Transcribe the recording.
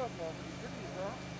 들어왔어. 들리겠어?